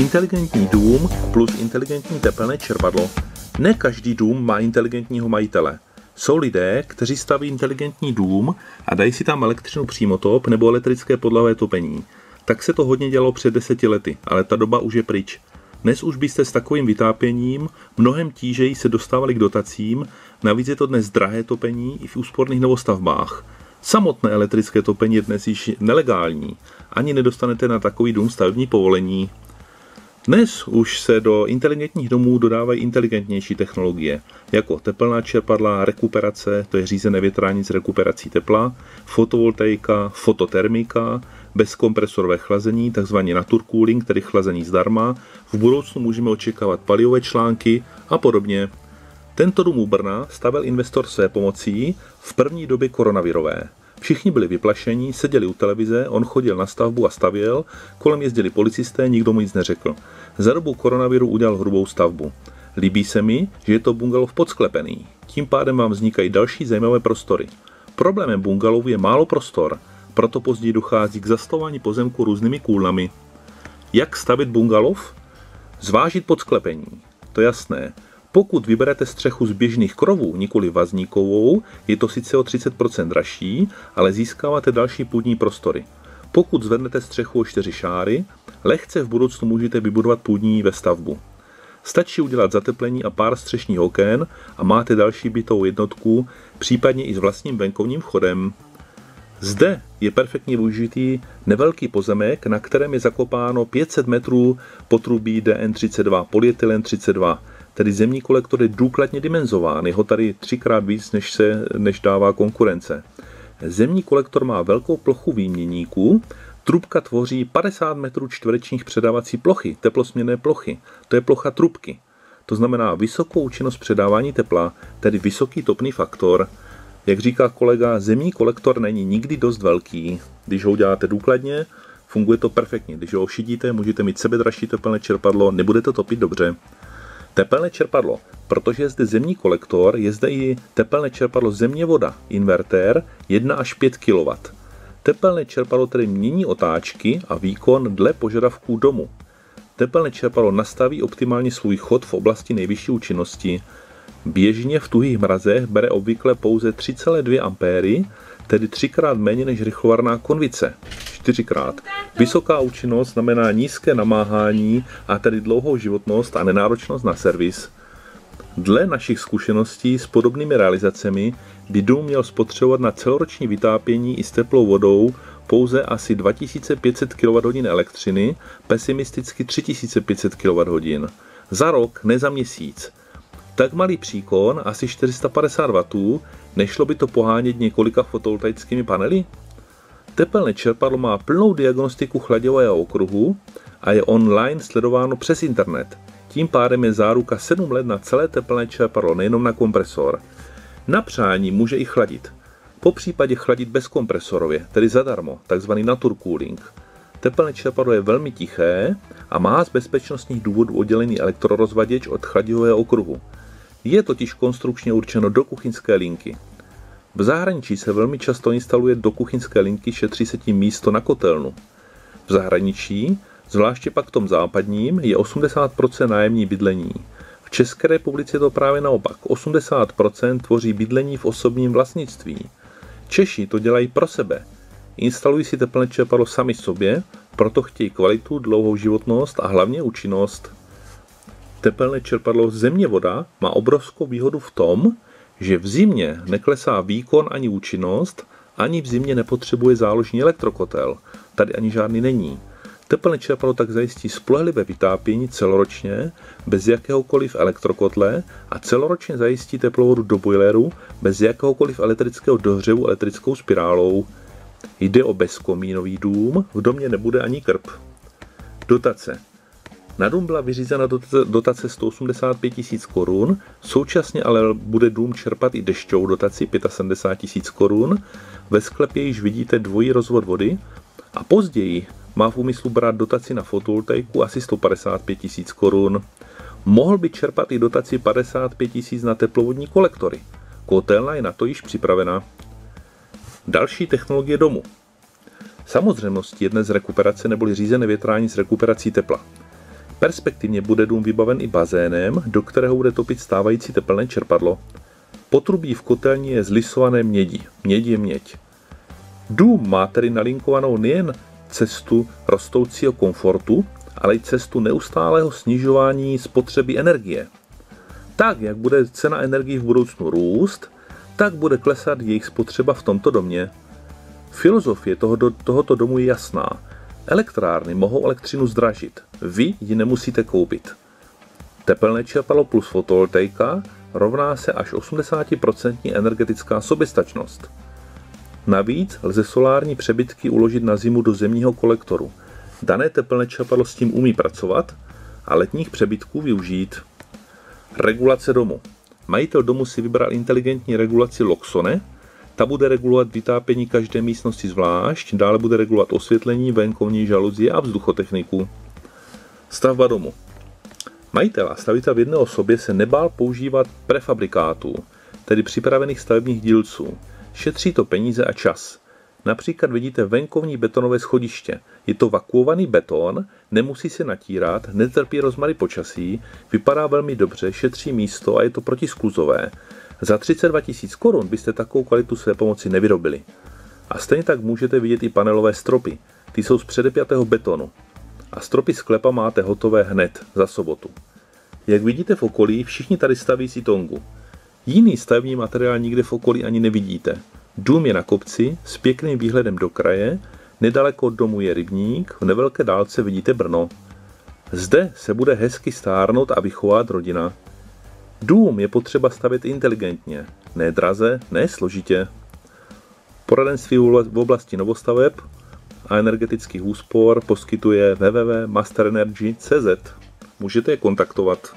Inteligentní dům plus inteligentní tepelné čerpadlo. Ne každý dům má inteligentního majitele. Jsou lidé, kteří staví inteligentní dům a dají si tam elektřinu přímotop nebo elektrické podlahové topení. Tak se to hodně dělalo před deseti lety, ale ta doba už je pryč. Dnes už byste s takovým vytápěním mnohem tížeji se dostávali k dotacím, navíc je to dnes drahé topení i v úsporných novostavbách. Samotné elektrické topení je dnes již nelegální. Ani nedostanete na takový dům stavební povolení. Dnes už se do inteligentních domů dodávají inteligentnější technologie, jako tepelná čerpadla, rekuperace, to je řízené větrání s rekuperací tepla, fotovoltaika, fototermika, bezkompresorové chlazení, takzvaný naturcooling, tedy chlazení zdarma. V budoucnu můžeme očekávat paliové články a podobně. Tento dům u Brna stavil investor své pomocí v první době koronavirové. Všichni byli vyplašení, seděli u televize, on chodil na stavbu a stavěl, kolem jezdili policisté, nikdo mu nic neřekl. Za dobu koronaviru udělal hrubou stavbu. Líbí se mi, že je to bungalov podsklepený. Tím pádem vám vznikají další zajímavé prostory. Problémem bungalovu je málo prostor, proto později dochází k zastavování pozemku různými kůlnami. Jak stavit bungalov? Zvážit podsklepení. To jasné. Pokud vyberete střechu z běžných krovů, nikoli vazníkovou, je to sice o 30% dražší, ale získáváte další půdní prostory. Pokud zvednete střechu o 4 šáry, lehce v budoucnu můžete vybudovat půdní ve stavbu. Stačí udělat zateplení a pár střešních okén a máte další bytovou jednotku, případně i s vlastním venkovním vchodem. Zde je perfektně využitý nevelký pozemek, na kterém je zakopáno 500 metrů potrubí DN32, polyetylen 32, tedy zemní kolektor je důkladně dimenzován, je ho tady třikrát víc, než, se, než dává konkurence. Zemní kolektor má velkou plochu výměníků, trubka tvoří 50 metrů čtverečních předávací plochy, teplosměrné plochy, to je plocha trubky. To znamená vysokou účinnost předávání tepla, tedy vysoký topný faktor, jak říká kolega, zemní kolektor není nikdy dost velký. Když ho uděláte důkladně, funguje to perfektně. Když ho ošidíte, můžete mít sebedražší tepelné čerpadlo, nebude to topit dobře. Tepelné čerpadlo. Protože je zde zemní kolektor, je zde i tepelné čerpadlo země voda, invertér 1 až 5 kW. Tepelné čerpadlo tedy mění otáčky a výkon dle požadavků domu. Tepelné čerpadlo nastaví optimálně svůj chod v oblasti nejvyšší účinnosti, Běžně v tuhých mrazech bere obvykle pouze 3,2 A, tedy třikrát méně než rychlovarná konvice. Čtyřikrát. Vysoká účinnost znamená nízké namáhání a tedy dlouhou životnost a nenáročnost na servis. Dle našich zkušeností s podobnými realizacemi by dům měl spotřebovat na celoroční vytápění i s teplou vodou pouze asi 2500 kWh elektřiny, pesimisticky 3500 kWh. Za rok, ne za měsíc tak malý příkon, asi 450 W, nešlo by to pohánět několika fotovoltaickými panely? Tepelné čerpadlo má plnou diagnostiku chladivého okruhu a je online sledováno přes internet. Tím pádem je záruka 7 let na celé tepelné čerpadlo, nejenom na kompresor. Na přání může i chladit. Po případě chladit bezkompresorově, tedy zadarmo, takzvaný naturcooling. Tepelné čerpadlo je velmi tiché a má z bezpečnostních důvodů oddělený elektrorozvaděč od chladivého okruhu. Je totiž konstrukčně určeno do kuchyňské linky. V zahraničí se velmi často instaluje do kuchyňské linky, šetří se tím místo na kotelnu. V zahraničí, zvláště pak tom západním, je 80% nájemní bydlení. V České republice je to právě naopak. 80% tvoří bydlení v osobním vlastnictví. Češi to dělají pro sebe. Instalují si teplné čerpadlo sami sobě, proto chtějí kvalitu, dlouhou životnost a hlavně účinnost. Tepelné čerpadlo země voda má obrovskou výhodu v tom, že v zimě neklesá výkon ani účinnost, ani v zimě nepotřebuje záložní elektrokotel. Tady ani žádný není. Tepelné čerpadlo tak zajistí spolehlivé vytápění celoročně, bez jakéhokoliv elektrokotle a celoročně zajistí teplovodu do boileru bez jakéhokoliv elektrického dohřevu elektrickou spirálou. Jde o bezkomínový dům, v domě nebude ani krb. Dotace. Na dům byla vyřízena dotace 185 tisíc korun, současně ale bude dům čerpat i dešťovou dotaci 75 tisíc korun. Ve sklepě již vidíte dvojí rozvod vody a později má v úmyslu brát dotaci na fotovoltaiku asi 155 tisíc korun. Mohl by čerpat i dotaci 55 tisíc na teplovodní kolektory. Kotelna je na to již připravena. Další technologie domu. Samozřejmostí je dnes rekuperace neboli řízené větrání s rekuperací tepla. Perspektivně bude dům vybaven i bazénem, do kterého bude topit stávající tepelné čerpadlo. Potrubí v kotelní je z lisované mědi. Měď je měď. Dům má tedy nalinkovanou nejen cestu rostoucího komfortu, ale i cestu neustálého snižování spotřeby energie. Tak, jak bude cena energii v budoucnu růst, tak bude klesat jejich spotřeba v tomto domě. Filozofie toho, tohoto domu je jasná. Elektrárny mohou elektřinu zdražit. Vy ji nemusíte koupit. Tepelné čerpadlo plus fotovoltaika rovná se až 80% energetická soběstačnost. Navíc lze solární přebytky uložit na zimu do zemního kolektoru. Dané tepelné čerpadlo s tím umí pracovat a letních přebytků využít. Regulace domu. Majitel domu si vybral inteligentní regulaci Loxone, ta bude regulovat vytápění každé místnosti zvlášť, dále bude regulovat osvětlení, venkovní žaluzie a vzduchotechniku. Stavba domu. Majitel a stavitel v jedné osobě se nebál používat prefabrikátů, tedy připravených stavebních dílců. Šetří to peníze a čas. Například vidíte venkovní betonové schodiště. Je to vakuovaný beton, nemusí se natírat, netrpí rozmary počasí, vypadá velmi dobře, šetří místo a je to protiskluzové. Za 32 tisíc korun byste takovou kvalitu své pomoci nevyrobili. A stejně tak můžete vidět i panelové stropy. Ty jsou z předepjatého betonu. A stropy sklepa máte hotové hned za sobotu. Jak vidíte v okolí, všichni tady staví si tongu. Jiný stavební materiál nikde v okolí ani nevidíte. Dům je na kopci s pěkným výhledem do kraje, nedaleko od domu je rybník, v nevelké dálce vidíte Brno. Zde se bude hezky stárnout a vychovat rodina. Dům je potřeba stavět inteligentně, ne draze, ne složitě. Poradenství v oblasti novostaveb a energetických úspor poskytuje www.masterenergy.cz. Můžete je kontaktovat.